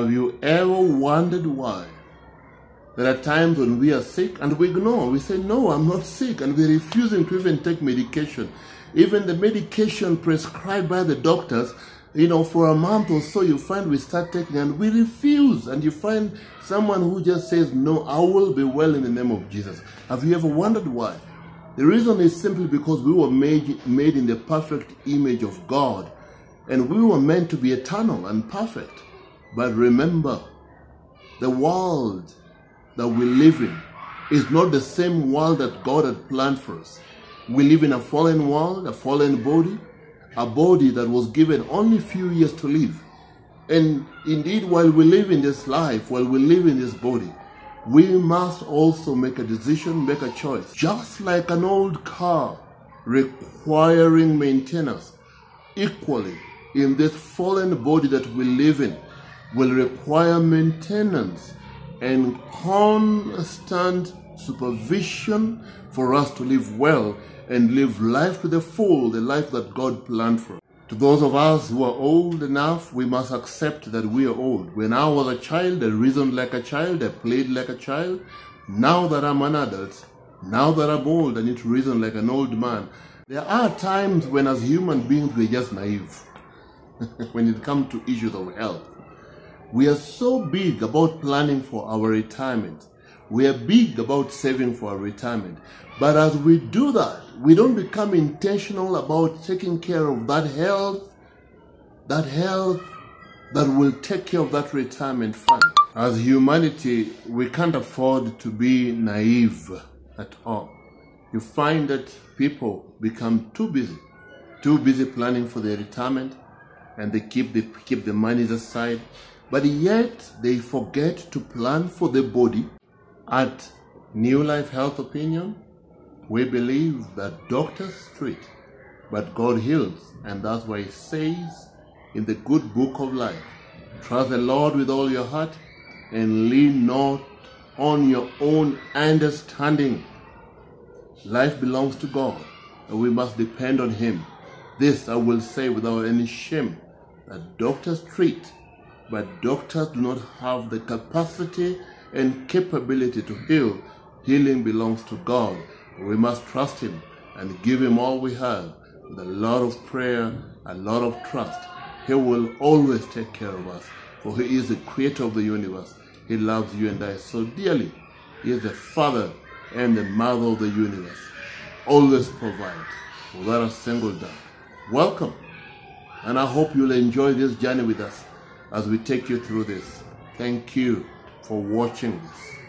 wondered why? There are times when we are sick and we ignore. We say, No, I'm not sick. And we're refusing to even take medication. Even the medication prescribed by the doctors, you know, for a month or so, you find we start taking and we refuse. And you find someone who just says, No, I will be well in the name of Jesus. Have you ever wondered why? The reason is simply because we were made, made in the perfect image of God. And we were meant to be eternal and perfect. But remember, the world that we live in is not the same world that God had planned for us. We live in a fallen world, a fallen body, a body that was given only a few years to live. And indeed, while we live in this life, while we live in this body, we must also make a decision, make a choice. Just like an old car requiring maintenance, equally in this fallen body that we live in will require maintenance and constant supervision for us to live well and live life to the full, the life that God planned for us. To those of us who are old enough, we must accept that we are old. When I was a child, I reasoned like a child, I played like a child. Now that I'm an adult, now that I'm old, I need to reason like an old man. There are times when as human beings we're just naive when it comes to issues of health. We are so big about planning for our retirement. We are big about saving for our retirement. But as we do that, we don't become intentional about taking care of that health, that health that will take care of that retirement fund. As humanity, we can't afford to be naive at all. You find that people become too busy, too busy planning for their retirement, and they keep the, keep the monies aside but yet they forget to plan for the body. At New Life Health Opinion, we believe that doctors treat, but God heals. And that's why it says in the good book of life, trust the Lord with all your heart and lean not on your own understanding. Life belongs to God, and we must depend on Him. This I will say without any shame that doctors treat, but doctors do not have the capacity and capability to heal. Healing belongs to God. We must trust Him and give Him all we have with a lot of prayer, a lot of trust. He will always take care of us, for He is the creator of the universe. He loves you and I so dearly. He is the Father and the Mother of the universe. Always provide without a single doubt. Welcome, and I hope you'll enjoy this journey with us as we take you through this. Thank you for watching this.